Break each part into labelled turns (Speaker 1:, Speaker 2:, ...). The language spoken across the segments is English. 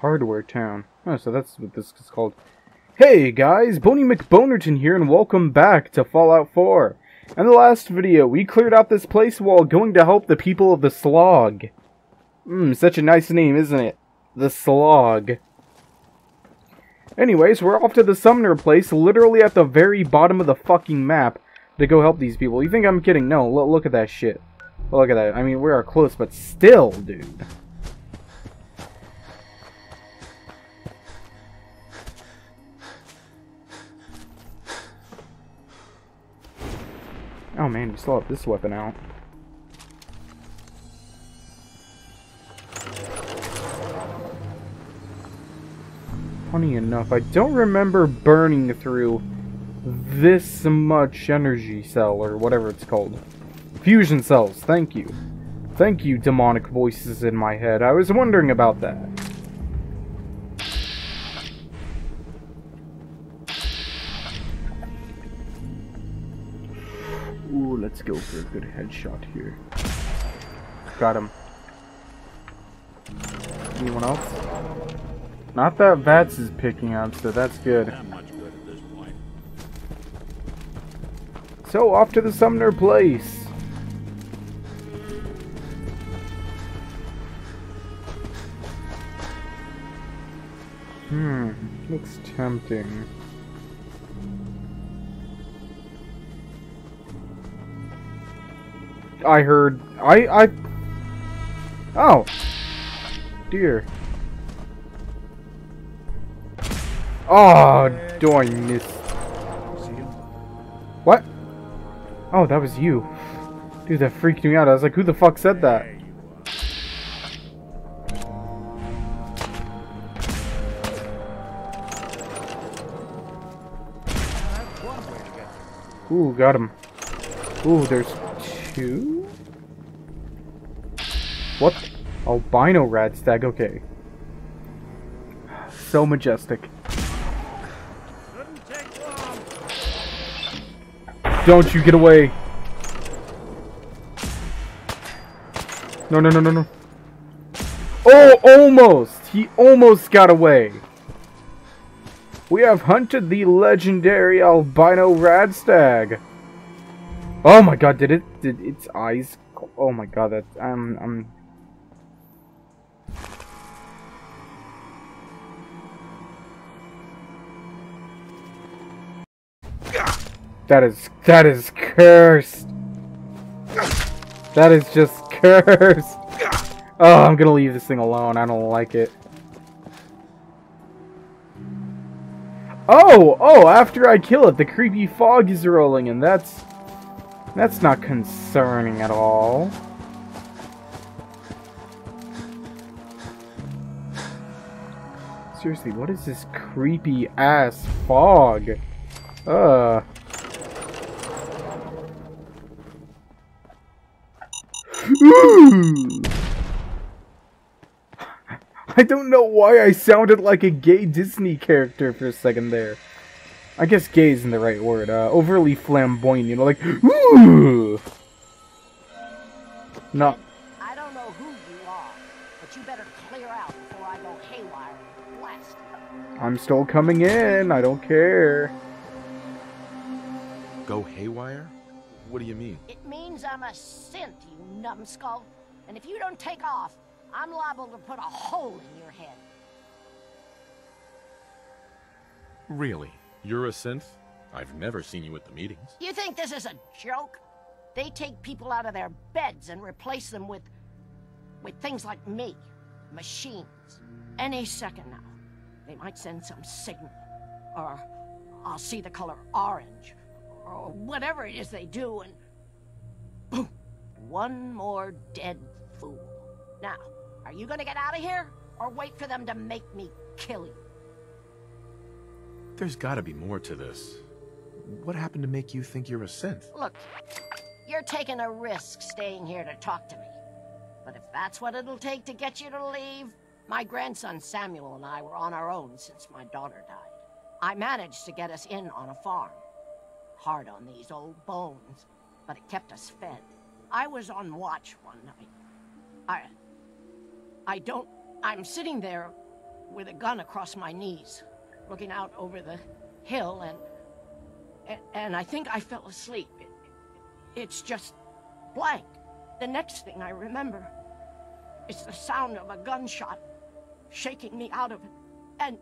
Speaker 1: Hardware Town. Oh, so that's what this is called. Hey guys, Boney McBonerton here and welcome back to Fallout 4. In the last video, we cleared out this place while going to help the people of the Slog. Mmm, such a nice name, isn't it? The Slog. Anyways, we're off to the Sumner place, literally at the very bottom of the fucking map, to go help these people. You think I'm kidding? No, look at that shit. Look at that. I mean, we are close, but still, dude. Oh man, you still have this weapon out. Funny enough, I don't remember burning through this much energy cell, or whatever it's called. Fusion cells, thank you. Thank you, demonic voices in my head. I was wondering about that. Let's go for a good headshot here. Got him. Anyone else? Not that Vats is picking up, so that's good. So, off to the Sumner place. Hmm, looks tempting. I heard. I. I. Oh. Dear. Oh, do I miss? What? Oh, that was you. Dude, that freaked me out. I was like, who the fuck said that? Ooh, got him. Ooh, there's two? What? Albino rad stag, okay. So majestic. Don't you get away! No, no, no, no, no. Oh, almost! He almost got away! We have hunted the legendary albino radstag. Oh my god, did it, did its eyes, oh my god, that, I'm, I'm, That is, that is cursed. That is just cursed. Oh, I'm gonna leave this thing alone. I don't like it. Oh, oh, after I kill it, the creepy fog is rolling, and that's... That's not concerning at all. Seriously, what is this creepy ass fog? Ugh. I don't know why I sounded like a gay Disney character for a second there. I guess gay isn't the right word. Uh, overly flamboyant, you know, like, ooh. No.
Speaker 2: I don't know who you are, but you better clear out before I go haywire and blast.
Speaker 1: I'm still coming in. I don't care.
Speaker 3: Go haywire? What do you mean?
Speaker 2: It means I'm a synth, you numbskull. And if you don't take off, I'm liable to put a hole in your head.
Speaker 3: Really? You're a synth? I've never seen you at the meetings.
Speaker 2: You think this is a joke? They take people out of their beds and replace them with... with things like me. Machines. Any second now. They might send some signal. Or I'll see the color orange. Or whatever it is they do and... Boom! One more dead fool. Now, are you gonna get out of here? Or wait for them to make me kill you?
Speaker 3: There's gotta be more to this. What happened to make you think you're a synth?
Speaker 2: Look, you're taking a risk staying here to talk to me. But if that's what it'll take to get you to leave, my grandson Samuel and I were on our own since my daughter died. I managed to get us in on a farm. Hard on these old bones, but it kept us fed. I was on watch one night. I... I don't... I'm sitting there with a gun across my knees, looking out over the hill, and and, and I think I fell asleep. It, it's just blank. The next thing I remember is the sound of a gunshot shaking me out of it, and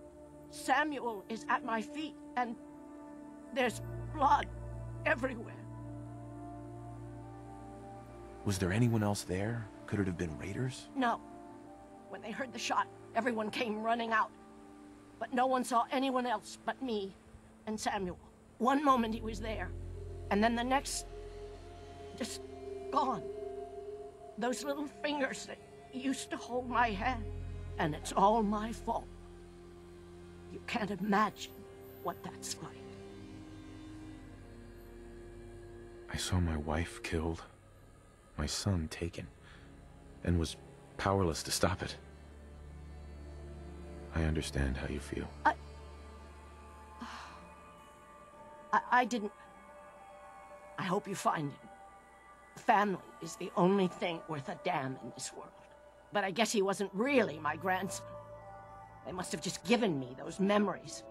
Speaker 2: Samuel is at my feet, and there's blood everywhere.
Speaker 4: Was there anyone else there? Could it have been raiders?
Speaker 2: No. When they heard the shot, everyone came running out. But no one saw anyone else but me and Samuel. One moment he was there, and then the next, just gone. Those little fingers that used to hold my hand, and it's all my fault. You can't imagine what that's like.
Speaker 4: I saw my wife killed, my son taken, and was powerless to stop it. I understand how you feel.
Speaker 2: I, I didn't... I hope you find him. Family is the only thing worth a damn in this world. But I guess he wasn't really my grandson. They must have just given me those memories.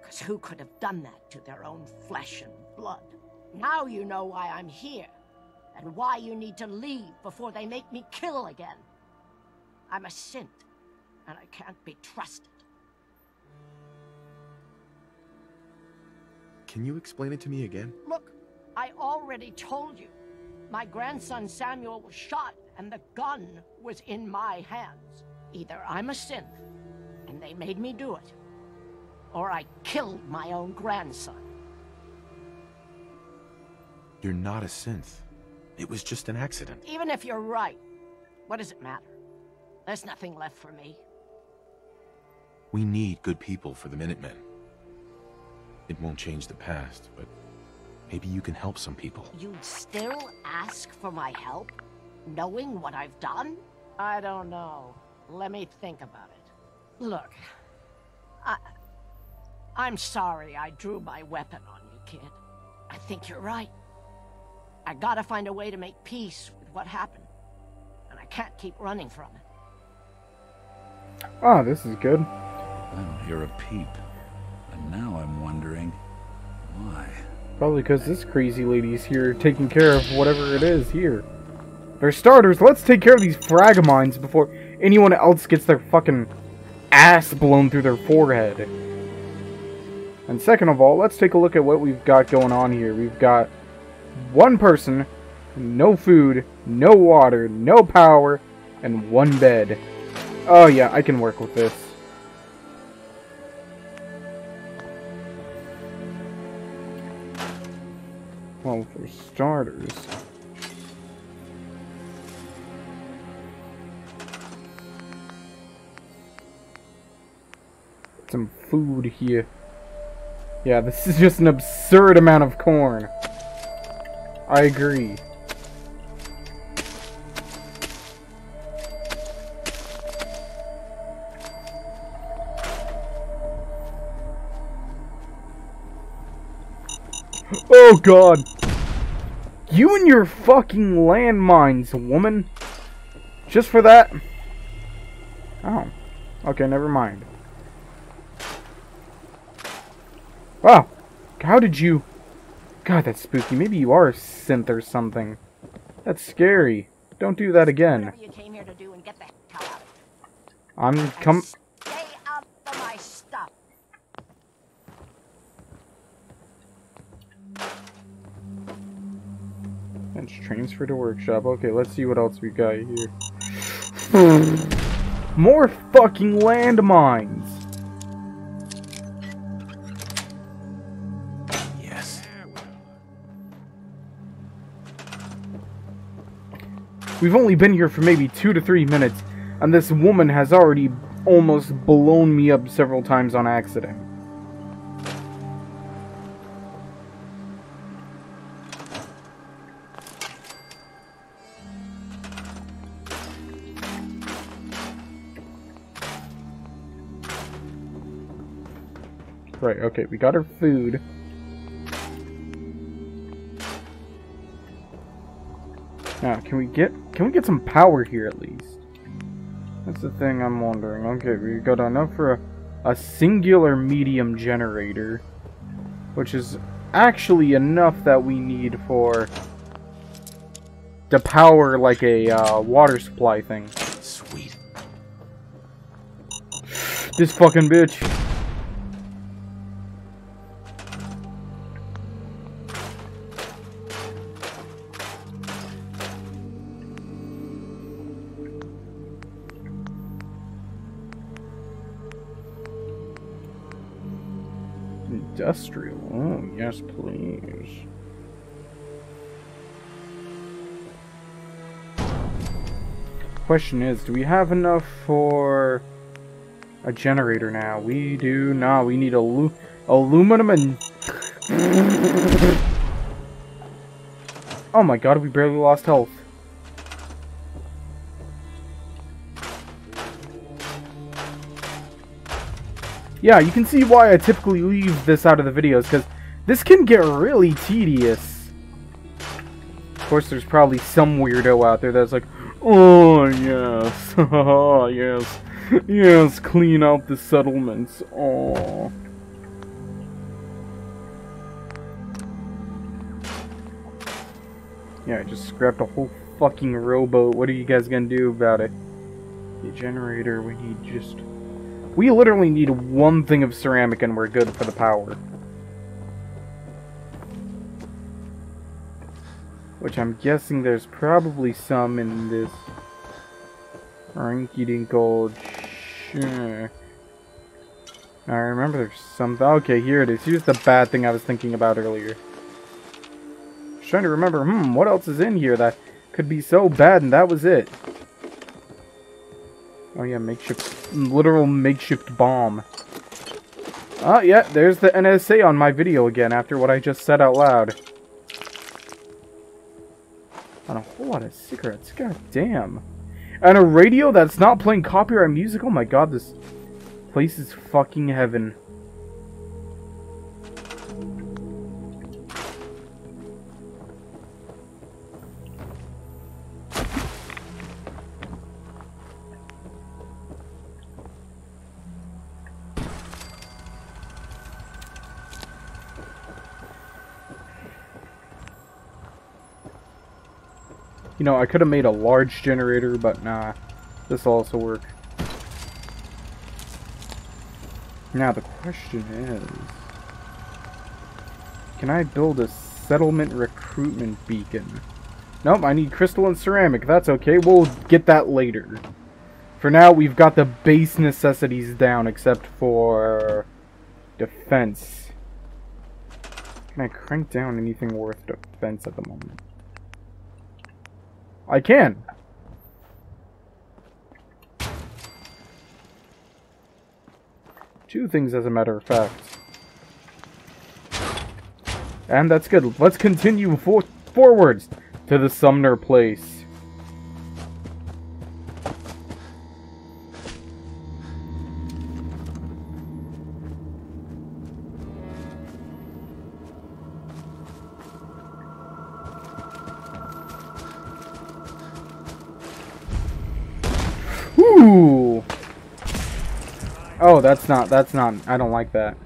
Speaker 2: Because who could have done that to their own flesh and blood? Now you know why I'm here, and why you need to leave before they make me kill again. I'm a synth, and I can't be trusted.
Speaker 4: Can you explain it to me again?
Speaker 2: Look, I already told you. My grandson Samuel was shot, and the gun was in my hands. Either I'm a synth, and they made me do it, or I killed my own grandson.
Speaker 4: You're not a synth. It was just an accident.
Speaker 2: Even if you're right, what does it matter? There's nothing left for me.
Speaker 4: We need good people for the Minutemen. It won't change the past, but maybe you can help some people.
Speaker 2: You'd still ask for my help? Knowing what I've done? I don't know. Let me think about it. Look, I... I'm sorry I drew my weapon on you, kid. I think you're right. I gotta find a way to make peace with what happened. And I can't keep running from it.
Speaker 1: Ah, this is good.
Speaker 5: I don't hear a peep. And now I'm wondering why.
Speaker 1: Probably because this crazy lady's here taking care of whatever it is here. For starters, let's take care of these fragmines before anyone else gets their fucking ass blown through their forehead. And second of all, let's take a look at what we've got going on here. We've got one person, no food, no water, no power, and one bed. Oh yeah, I can work with this. Well, for starters... Some food here. Yeah, this is just an absurd amount of corn. I agree. Oh god! You and your fucking landmines, woman! Just for that? Oh. Okay, never mind. Wow! How did you... God, that's spooky. Maybe you are a synth or something. That's scary. Don't do that again.
Speaker 2: You came here to do and get the hell out of.
Speaker 1: I'm
Speaker 2: And
Speaker 1: come...
Speaker 2: Stay out of my stuff.
Speaker 1: Bench transfer to workshop. Okay, let's see what else we got here. Hmm. More fucking landmines! We've only been here for maybe two to three minutes, and this woman has already almost blown me up several times on accident. Right, okay, we got our food. Now, can we get can we get some power here at least? That's the thing I'm wondering. Okay, we got enough for a, a singular medium generator. Which is actually enough that we need for... To power, like, a uh, water supply thing.
Speaker 4: Sweet.
Speaker 1: This fucking bitch. Yes, please. Question is, do we have enough for a generator now? We do not. We need alu aluminum and... oh my god, we barely lost health. Yeah, you can see why I typically leave this out of the videos, because this can get really tedious. Of course, there's probably some weirdo out there that's like, Oh, yes. oh, yes. Yes, clean out the settlements. Oh. Yeah, I just scrapped a whole fucking rowboat. What are you guys gonna do about it? The generator, we need just... We literally need one thing of ceramic and we're good for the power. Which I'm guessing there's probably some in this rinky dink old. I remember there's something. Okay, here it is. Here's the bad thing I was thinking about earlier. I trying to remember, hmm, what else is in here that could be so bad, and that was it. Oh yeah, makeshift, literal makeshift bomb. Oh yeah, there's the NSA on my video again after what I just said out loud on a whole lot of cigarettes. God damn. And a radio that's not playing copyright music? Oh my god, this place is fucking heaven. You know, I could have made a large generator, but nah. This will also work. Now the question is... Can I build a settlement recruitment beacon? Nope, I need crystal and ceramic. That's okay. We'll get that later. For now, we've got the base necessities down, except for... defense. Can I crank down anything worth defense at the moment? I can. Two things, as a matter of fact. And that's good. Let's continue for forwards to the Sumner place. That's not, that's not, I don't like that.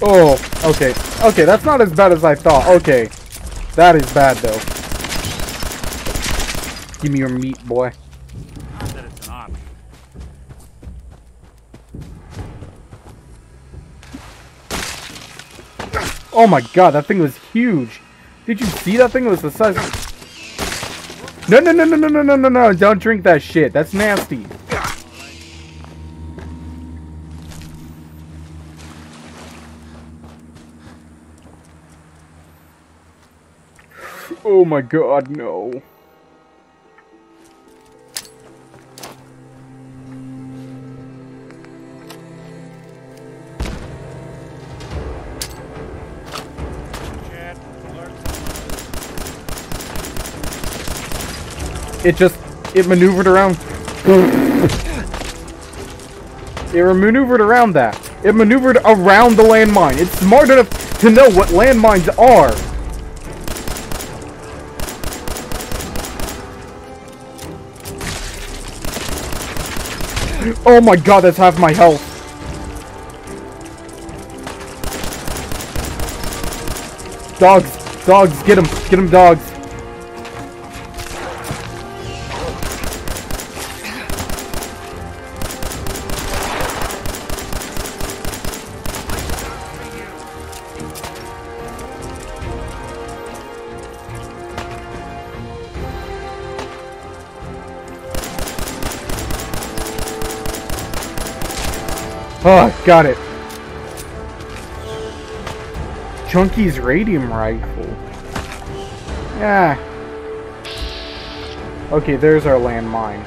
Speaker 1: Oh, okay. Okay, that's not as bad as I thought. Okay. That is bad, though. Give me your meat, boy. Oh my god, that thing was huge. Did you see that thing? It was the size of... No, no, no, no, no, no, no, no, no. Don't drink that shit. That's nasty. Oh my god, no. It just, it maneuvered around. it maneuvered around that. It maneuvered around the landmine. It's smart enough to know what landmines are. Oh my god, that's half my health. Dogs, dogs, get him, get him, dogs. Got it. Chunky's radium rifle. Yeah. Okay, there's our landmine.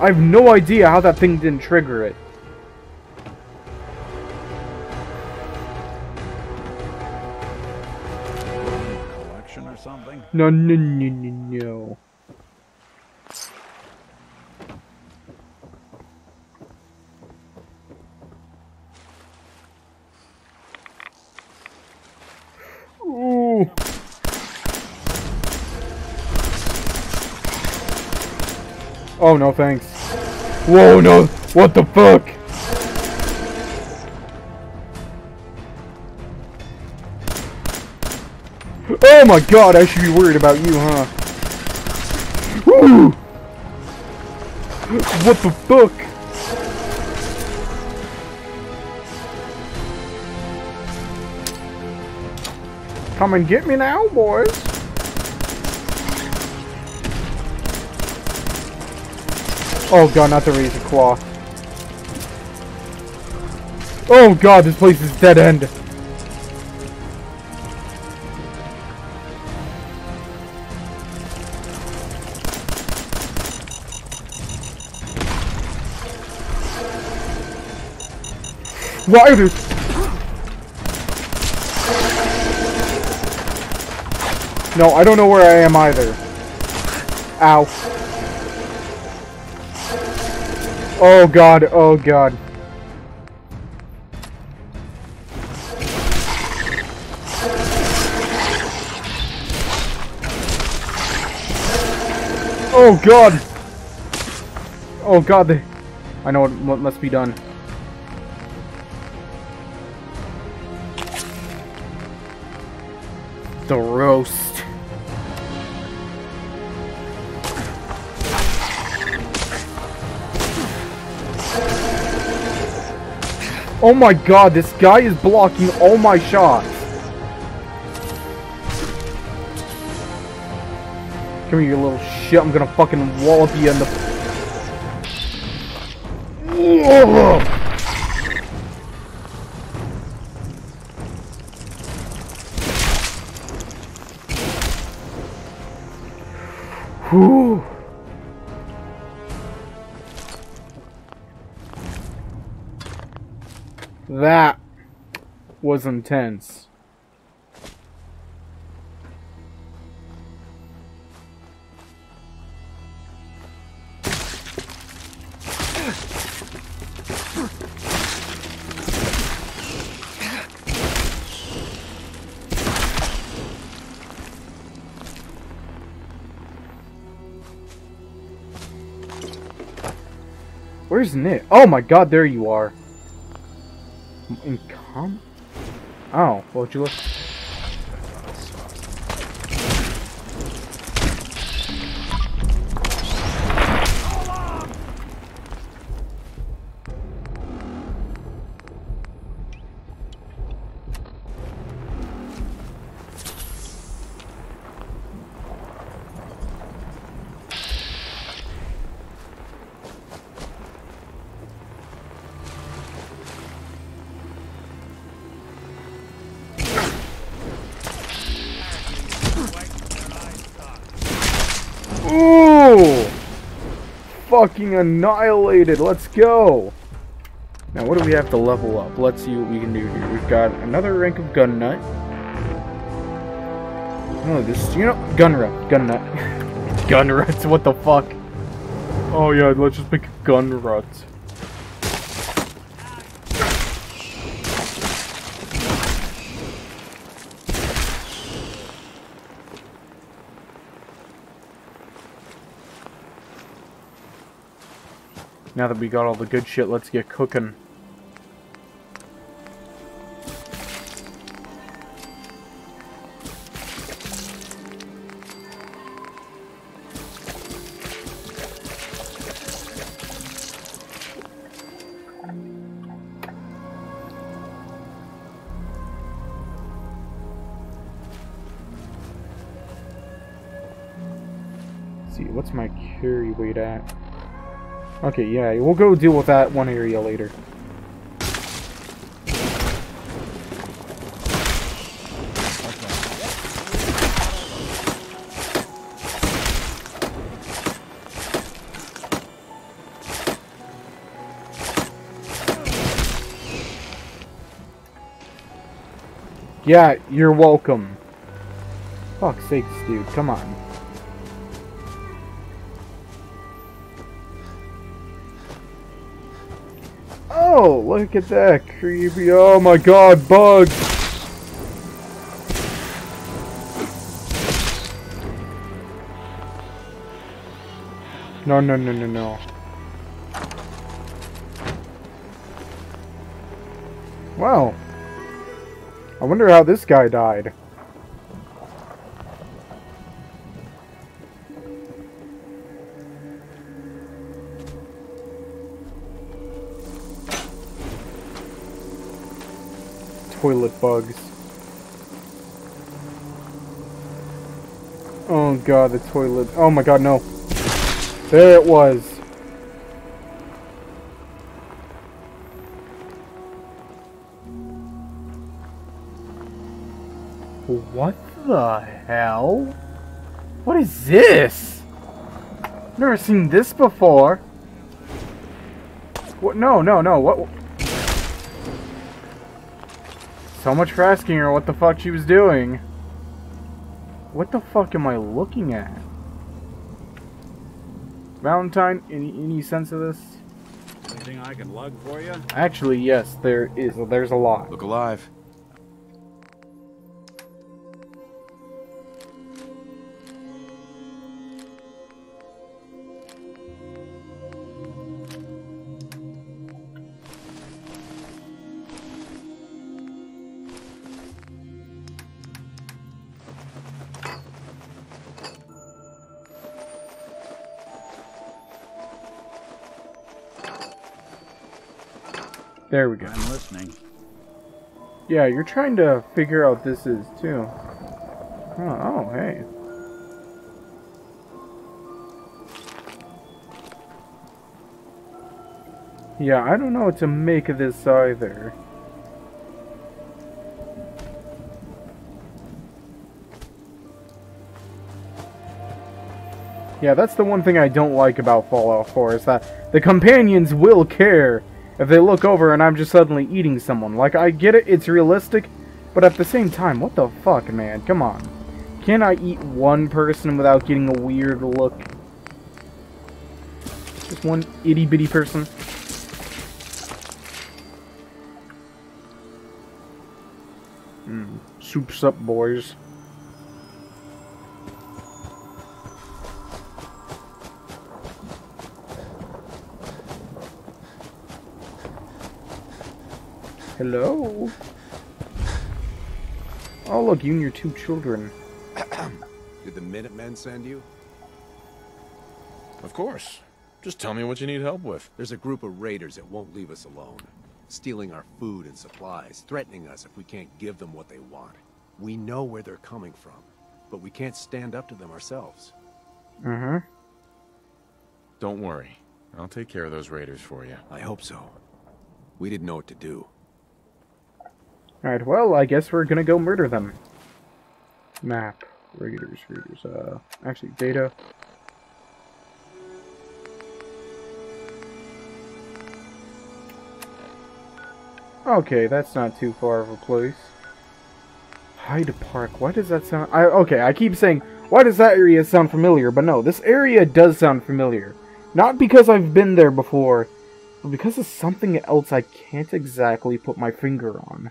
Speaker 1: I have no idea how that thing didn't trigger it.
Speaker 5: Collection or something?
Speaker 1: No, no, no, no, no. Ooh. Oh, no thanks. Whoa, no. What the fuck? Oh my god, I should be worried about you, huh? Woo! What the fuck? Come and get me now, boys. Oh god, not the razor claw. Oh god, this place is dead end. Why are there... No, I don't know where I am either. Ow. Oh god, oh god. Oh god! Oh god, they... I know what, what must be done. The roast. Oh my god, this guy is blocking all my shots. Come here, you little shit. I'm gonna fucking wallop you in the... Ugh. Whew. Was intense. Where's Nick? Oh my god, there you are. In com? Oh, what'd you look? Fucking annihilated. Let's go. Now, what do we have to level up? Let's see what we can do here. We've got another rank of gun nut. Oh, this, you know, gun nut, gun nut, gun ruts. What the fuck? Oh yeah, let's just pick gun ruts. Now that we got all the good shit, let's get cooking. Okay, yeah, we'll go deal with that one area later. Yeah, you're welcome. Fuck's sakes, dude, come on. Oh, look at that creepy. Oh my god, bugs. No, no, no, no, no. Wow. I wonder how this guy died. Toilet bugs. Oh god, the toilet. Oh my god, no. There it was. What the hell? What is this? Never seen this before. What? No, no, no. What? So much for asking her what the fuck she was doing. What the fuck am I looking at? Valentine, any any sense of this?
Speaker 5: Anything I can lug for you?
Speaker 1: Actually, yes, there is. There's a lot.
Speaker 4: Look alive.
Speaker 1: There we go.
Speaker 5: I'm listening.
Speaker 1: Yeah, you're trying to figure out this is too. Oh, oh hey. Yeah, I don't know what to make of this either. Yeah, that's the one thing I don't like about Fallout 4 is that the companions will care if they look over and I'm just suddenly eating someone. Like, I get it, it's realistic, but at the same time, what the fuck, man? Come on. Can I eat one person without getting a weird look? Just one itty-bitty person? Hmm. Soup's up, boys. Hello? Oh, look, you and your two children.
Speaker 6: Did the Minutemen send you?
Speaker 3: Of course. Just tell me what you need help with.
Speaker 6: There's a group of raiders that won't leave us alone. Stealing our food and supplies, threatening us if we can't give them what they want. We know where they're coming from, but we can't stand up to them ourselves.
Speaker 1: Mm-hmm.
Speaker 3: Don't worry. I'll take care of those raiders for you.
Speaker 6: I hope so. We didn't know what to do.
Speaker 1: Alright, well, I guess we're gonna go murder them. Map. Raiders, raiders, uh... Actually, data. Okay, that's not too far of a place. Hyde Park. Why does that sound... I Okay, I keep saying, why does that area sound familiar? But no, this area does sound familiar. Not because I've been there before, but because of something else I can't exactly put my finger on.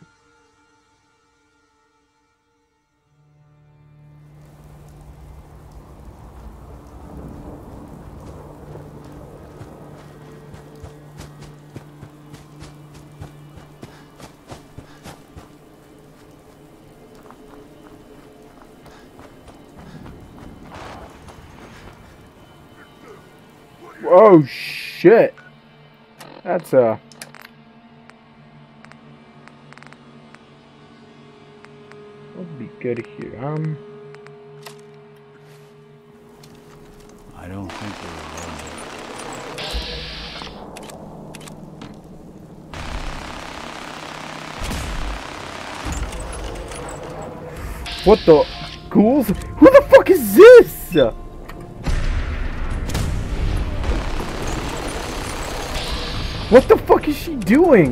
Speaker 1: Oh shit. That's uh Would be good here. Um
Speaker 5: I don't think
Speaker 1: what the ghouls? Who the fuck is this? What the fuck is she doing?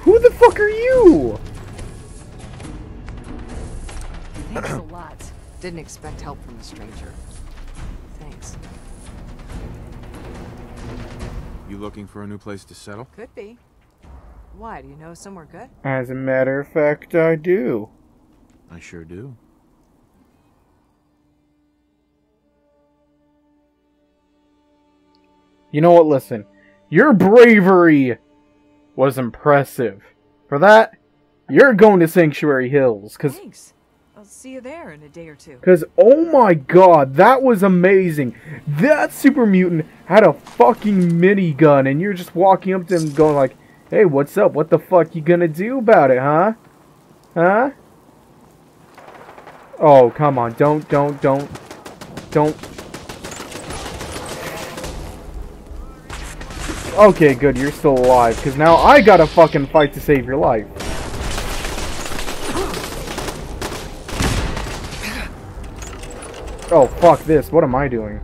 Speaker 1: Who the fuck are you?
Speaker 7: Thanks a lot. Didn't expect help from a stranger. Thanks.
Speaker 4: You looking for a new place to settle?
Speaker 7: Could be. Why? Do you know somewhere good?
Speaker 1: As a matter of fact, I do.
Speaker 4: I sure do.
Speaker 1: You know what? Listen, your bravery was impressive. For that, you're going to Sanctuary Hills, cause,
Speaker 7: Thanks. I'll see you there in a day or two.
Speaker 1: cause, oh my god, that was amazing. That super mutant had a fucking minigun, and you're just walking up to him, going like, "Hey, what's up? What the fuck you gonna do about it, huh? Huh?" Oh, come on! Don't, don't, don't, don't Okay, good, you're still alive, because now I gotta fucking fight to save your life. Oh, fuck this, what am I doing?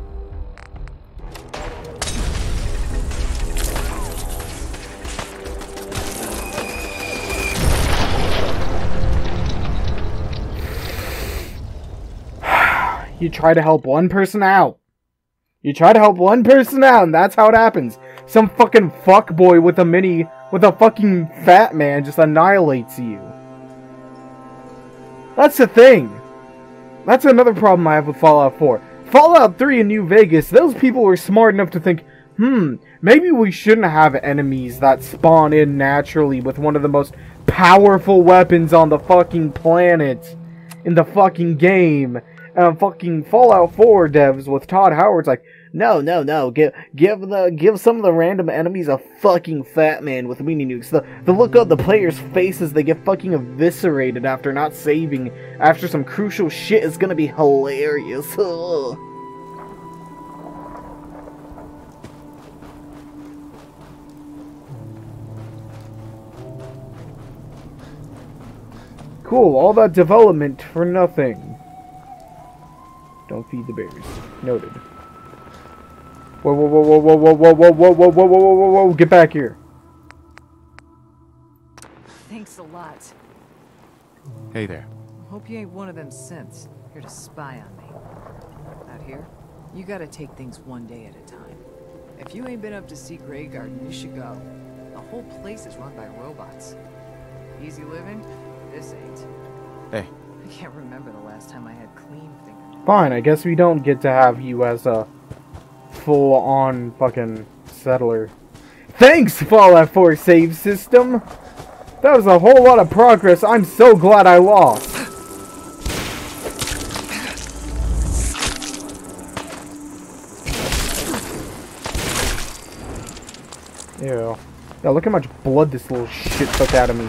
Speaker 1: you try to help one person out. You try to help one person out, and that's how it happens. Some fucking fuckboy with a mini, with a fucking fat man just annihilates you. That's the thing. That's another problem I have with Fallout 4. Fallout 3 in New Vegas, those people were smart enough to think, hmm, maybe we shouldn't have enemies that spawn in naturally with one of the most powerful weapons on the fucking planet in the fucking game. And fucking Fallout 4 devs with Todd Howard's like, no, no, no, give give the give some of the random enemies a fucking fat man with mini nukes. The the look of the players' faces they get fucking eviscerated after not saving after some crucial shit is gonna be hilarious. Ugh. Cool, all that development for nothing. Don't feed the bears. Noted. Whoa, whoa, whoa, whoa, whoa, whoa, whoa, whoa, whoa, whoa, whoa, whoa, whoa, whoa, get back here.
Speaker 7: Thanks a lot.
Speaker 4: Hey there.
Speaker 7: Hope you ain't one of them synths here to spy on me. Out here, you gotta take things one day at a time. If you ain't been up to see Graygarden, you should go. The whole place is run by robots. Easy living? This ain't.
Speaker 4: Hey.
Speaker 7: I can't remember the last time I had clean fingernails.
Speaker 1: Fine, I guess we don't get to have you as a full-on fucking settler. Thanks, Fallout 4 save system! That was a whole lot of progress I'm so glad I lost. Ew. Yeah, look how much blood this little shit took out of me.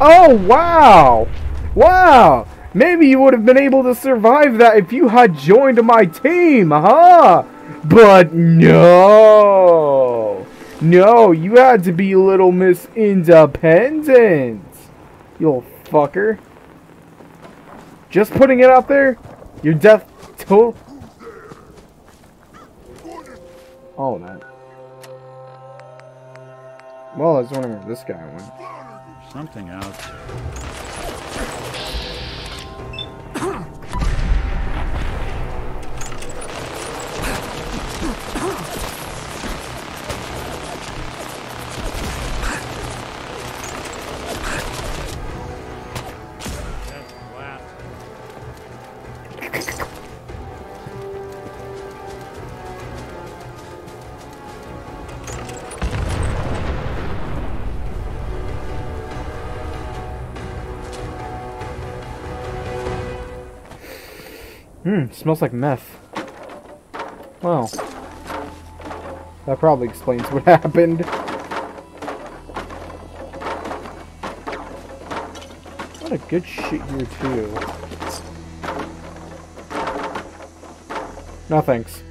Speaker 1: Oh, wow! Wow! Maybe you would have been able to survive that if you had joined my team, huh? But no! No, you had to be Little Miss Independent! You little fucker. Just putting it out there? You're deaf total. Oh, that. Well, I was wondering where this guy went.
Speaker 5: Something out
Speaker 1: Hmm, smells like meth. Well, that probably explains what happened. What a good shit here too. No thanks.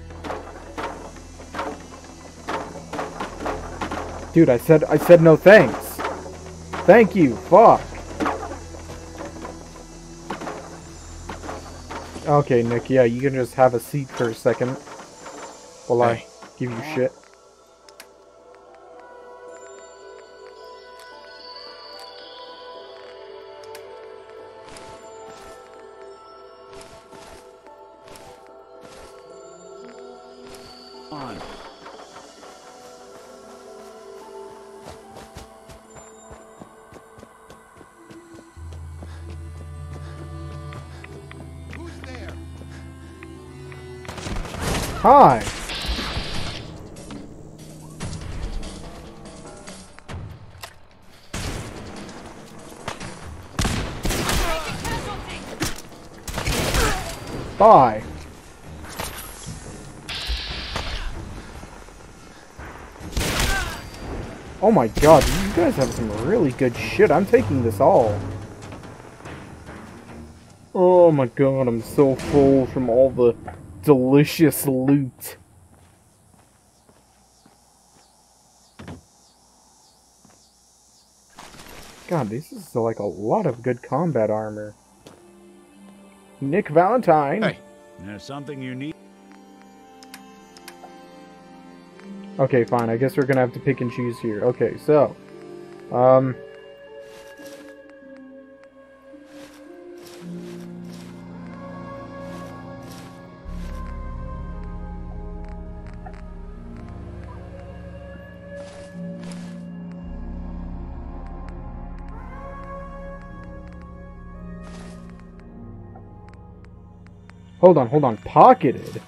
Speaker 1: Dude, I said I said no thanks. Thank you. Fuck. Okay, Nick, yeah, you can just have a seat for a second while I give you shit. My god, you guys have some really good shit. I'm taking this all. Oh my god, I'm so full from all the delicious loot. God, this is like a lot of good combat armor. Nick Valentine.
Speaker 4: Hey.
Speaker 5: There's something you need.
Speaker 1: Okay, fine. I guess we're gonna have to pick and choose here. Okay, so, um, hold on, hold on. Pocketed.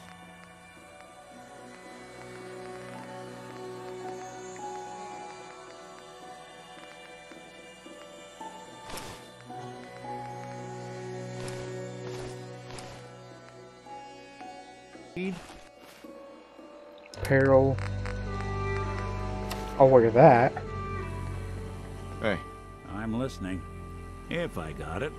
Speaker 1: Wear that.
Speaker 4: Hey,
Speaker 5: I'm listening. If I got it.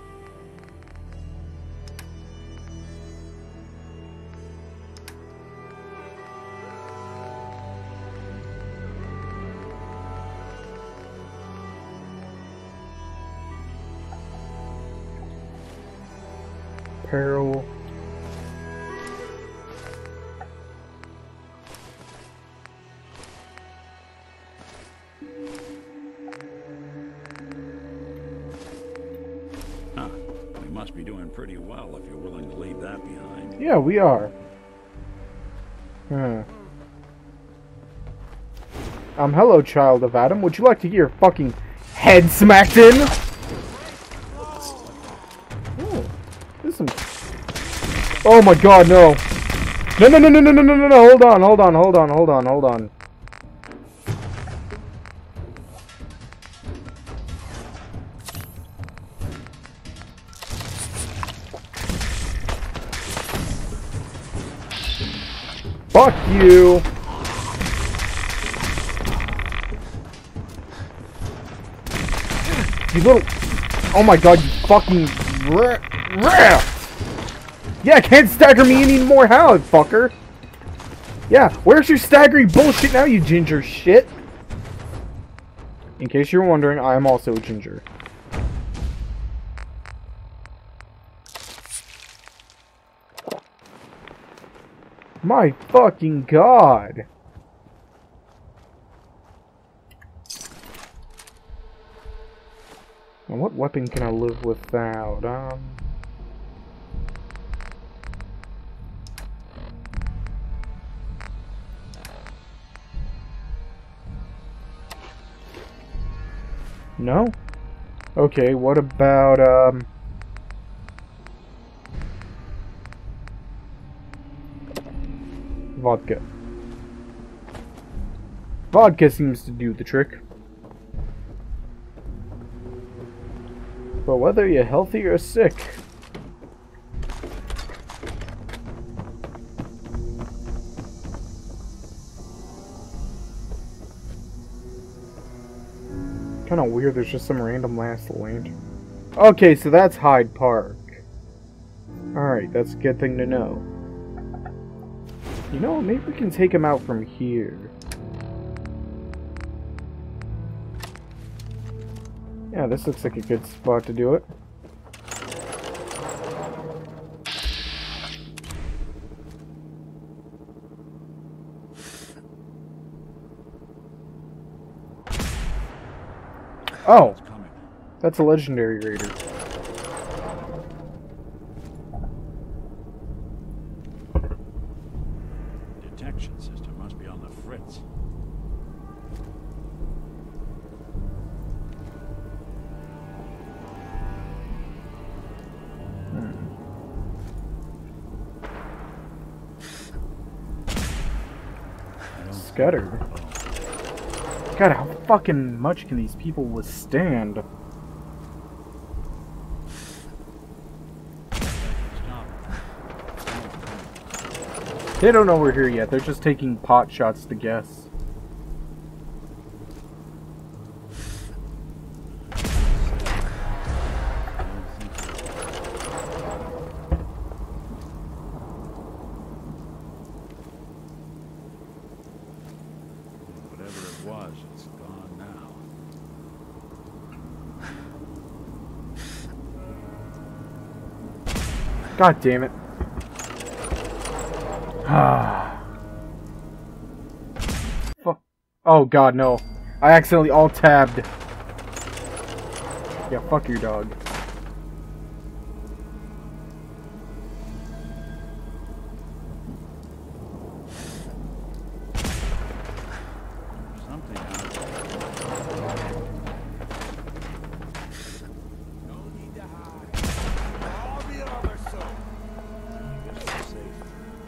Speaker 5: must be doing pretty well if you're willing to leave that behind.
Speaker 1: Yeah, we are. Huh. Um, hello, child of Atom. Would you like to get your fucking head smacked in? Oh my god, no. No, no, no, no, no, no, no, no, hold on, hold on, hold on, hold on, hold on. You! You little... Oh my god, you fucking... Yeah, can't stagger me anymore, how, fucker? Yeah, where's your staggering bullshit now, you ginger shit? In case you're wondering, I am also a ginger. My fucking god! And what weapon can I live without? Um... No? Okay, what about, um... vodka. Vodka seems to do the trick. But whether you're healthy or sick, Kind of weird, there's just some random last lantern. Okay, so that's Hyde Park. Alright, that's a good thing to know. You know, maybe we can take him out from here. Yeah, this looks like a good spot to do it. Oh, that's a legendary raider.
Speaker 5: Detection system must be on the fritz. Hmm.
Speaker 1: Scudder. God, how fucking much can these people withstand?
Speaker 5: Stop.
Speaker 1: They don't know we're here yet. They're just taking pot shots to guess.
Speaker 5: Whatever it was, it's gone now.
Speaker 1: God damn it. Oh god, no. I accidentally alt tabbed. Yeah, fuck your dog.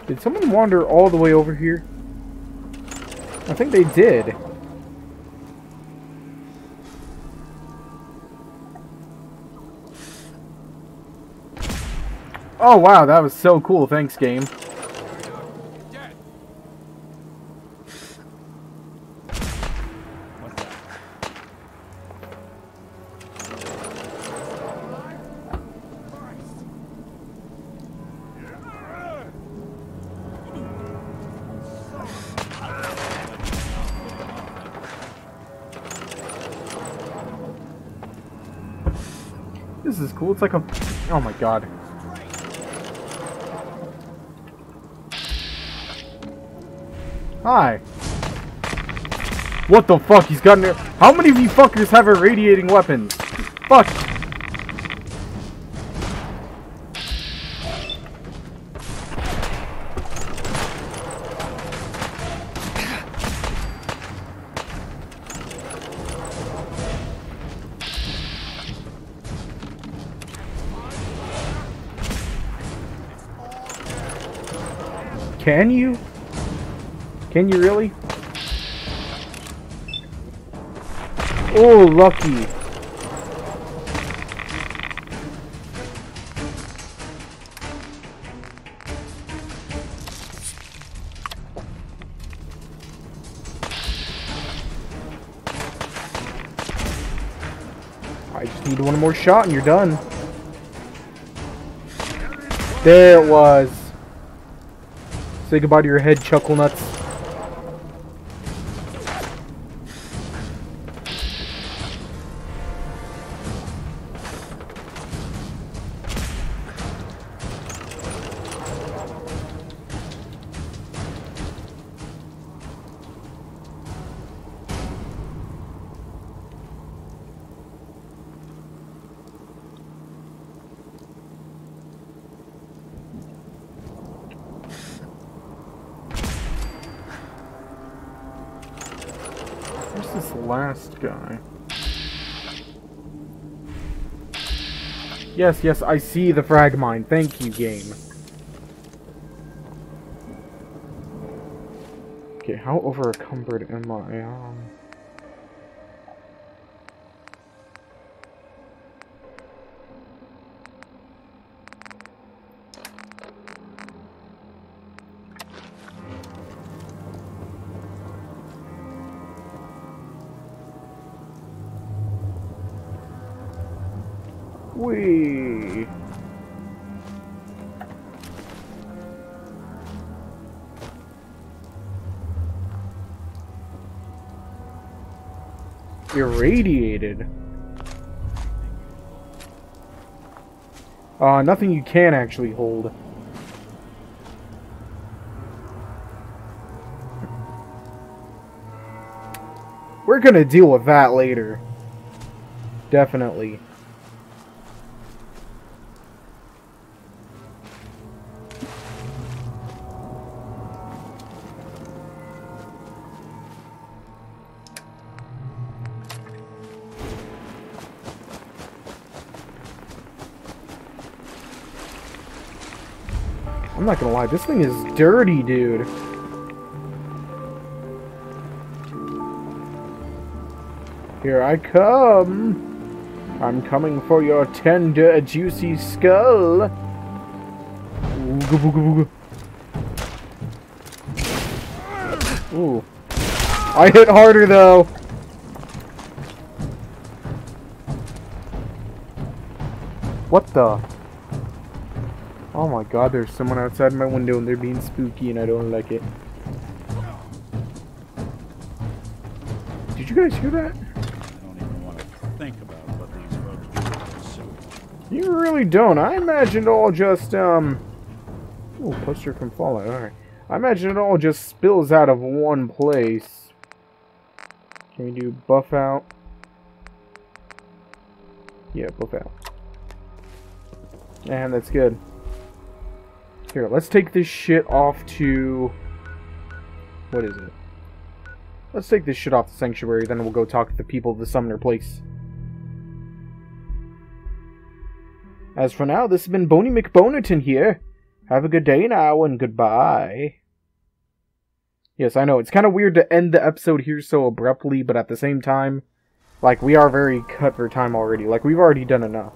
Speaker 1: Did someone wander all the way over here? I think they did. Oh wow, that was so cool. Thanks, game. It's like a. Oh my god. Hi. What the fuck? He's got an. How many of you fuckers have irradiating weapons? Fuck. Can you? Can you really? Oh, lucky. I just need one more shot and you're done. There it was. Say goodbye to your head, chuckle nuts. Yes, yes, I see the frag mine. Thank you, game. Okay, how over encumbered am I? Um, Irradiated. Uh, nothing you can actually hold. We're gonna deal with that later. Definitely. I'm not gonna lie, this thing is dirty, dude. Here I come. I'm coming for your tender, juicy skull. Ooga booga booga. Ooh. I hit harder though. What the? Oh my god, there's someone outside my window and they're being spooky and I don't like it. Did you guys hear that?
Speaker 5: I don't even want to think about what these folks do.
Speaker 1: You really don't. I imagined all just, um... Oh, poster from Fallout. Alright. I imagine it all just spills out of one place. Can we do buff out? Yeah, buff out. And that's good. Here, let's take this shit off to... What is it? Let's take this shit off the sanctuary, then we'll go talk to the people of the Summoner place. As for now, this has been Boney McBonerton here. Have a good day now, and goodbye. Yes, I know, it's kind of weird to end the episode here so abruptly, but at the same time, like, we are very cut for time already. Like, we've already done enough.